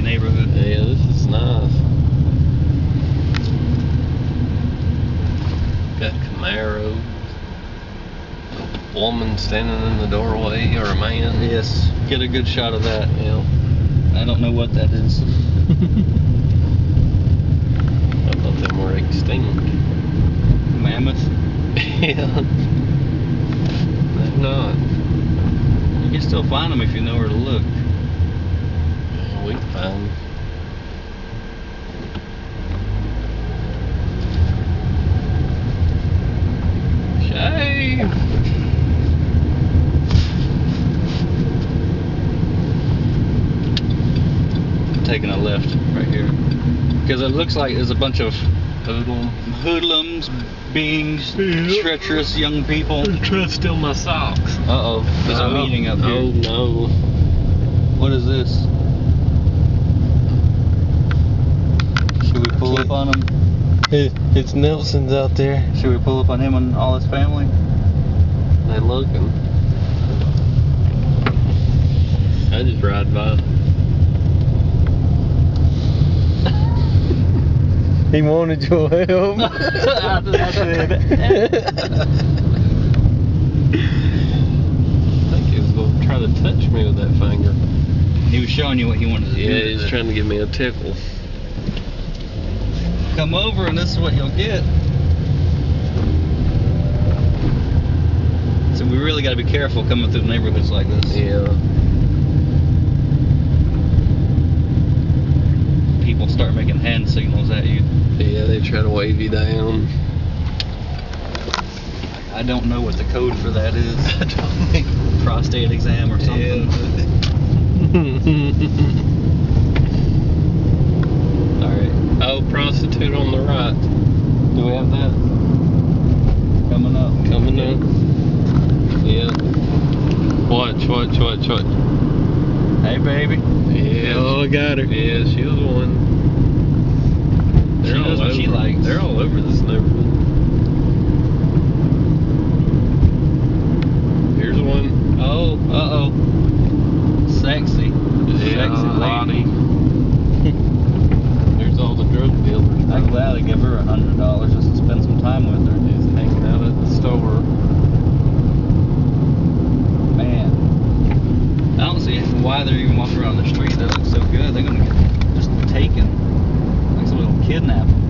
neighborhood. Yeah, this is nice. Got Camaros. A woman standing in the doorway or a man. Yes. Get a good shot of that, yeah. I don't know what that is. I thought they were extinct. Mammoth? yeah. They're not. You can still find them if you know where to look. Taking a left right here. Because it looks like there's a bunch of Hoodlum. hoodlums, beings, Yeah. treacherous young people. Trying to steal my socks. Uh oh. There's a Oh, meeting up here. Oh no. What is this? Should we pull up on him? It, it's Nelson's out there. Should we pull up on him and all his family? They looking. I just ride by. He wanted your help. I did. I think he was going to try to touch me with that finger. He was showing you what he wanted to do. Yeah, with he's it. trying to give me a tickle. Come over and this is what you'll get. So we really got to be careful coming through neighborhoods like this. Yeah. People start making hand signals at you. Yeah, they try to wave you down. I don't know what the code for that is. I don't think. Prostate exam or something. All right. oh, prostitute on the right. Do we have that? Coming up. Coming up. Yeah. Watch, watch, watch, watch. Hey, baby. Yeah. Oh, I got her. Yeah, she was one. She knows what she likes. They're all over this neighborhood. Here's one. Oh, uh oh. Sexy. Sexy Yeah, lady. Lottie. There's all the drug dealers. I'd gladly give her a hundred dollars just to spend some time with her. She's hanging out at the store. Man. I don't see why they're even walking around the street. They look so good. They're gonna get kidnapped.